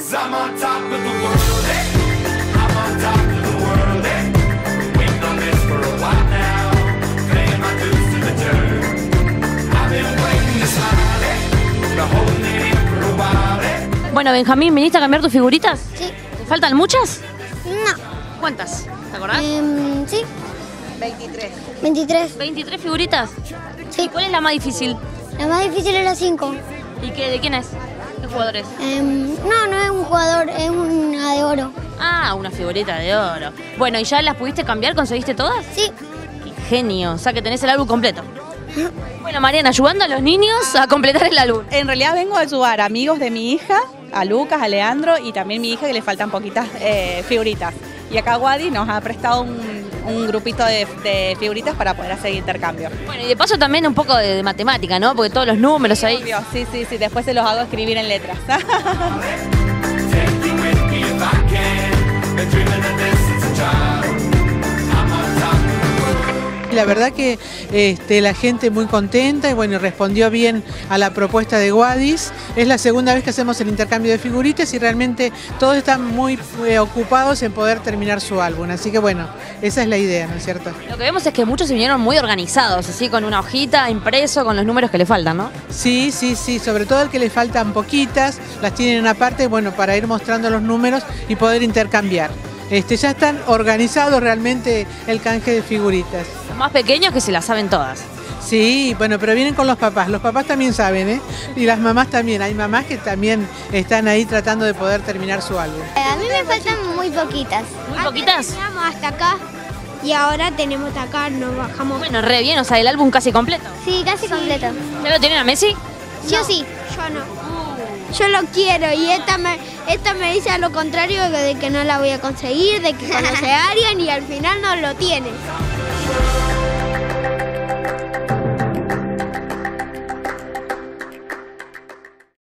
Cause I'm on top of the world, eh? I'm on top of the world, eh? Waiting on this for a while now. Paying my dues to the dirt. I've been waiting to smile, eh? Been holding it in for a while, eh? Bueno, Benjamín, ¿viniste a cambiar tus figuritas? Sí. ¿Te faltan muchas? No. ¿Cuántas? ¿Te acordás? Em, sí. 23. 23. ¿23 figuritas? Sí. ¿Cuál es la más difícil? La más difícil es la 5. ¿Y qué, de quién es? ¿Qué jugadores? Em, no, no es un jugador, es una de oro. Ah, una figurita de oro. Bueno, ¿y ya las pudiste cambiar? ¿Conseguiste todas? Sí. Qué genio, o sea que tenés el álbum completo. Bueno, Mariana, ayudando a los niños a completar el álbum. En realidad vengo a ayudar a amigos de mi hija, a Lucas, a Leandro y también mi hija que le faltan poquitas eh, figuritas. Y acá Wadi nos ha prestado un, un grupito de, de figuritas para poder hacer intercambio. Bueno, y de paso también un poco de, de matemática, ¿no? Porque todos los números ahí. Obvio, Sí, sí, sí, después se los hago escribir en letras. La verdad que este, la gente muy contenta y bueno, respondió bien a la propuesta de Guadis. Es la segunda vez que hacemos el intercambio de figuritas y realmente todos están muy eh, ocupados en poder terminar su álbum. Así que bueno, esa es la idea, ¿no es cierto? Lo que vemos es que muchos se vinieron muy organizados, así con una hojita impreso con los números que le faltan, ¿no? Sí, sí, sí, sobre todo el que le faltan poquitas, las tienen aparte, bueno, para ir mostrando los números y poder intercambiar. Este, ya están organizados realmente el canje de figuritas. Los más pequeños que se las saben todas. Sí, bueno, pero vienen con los papás. Los papás también saben, ¿eh? Y las mamás también. Hay mamás que también están ahí tratando de poder terminar su álbum. A mí me faltan muy poquitas. ¿Muy poquitas? Teníamos hasta acá y ahora tenemos hasta acá, nos bajamos. Bueno, re bien, o sea, el álbum casi completo. Sí, casi completo. ¿Ya lo tienen a Messi? Sí o sí. Yo no. Yo lo quiero y esta me, esta me dice a lo contrario de que no la voy a conseguir, de que conoce a alguien y al final no lo tiene.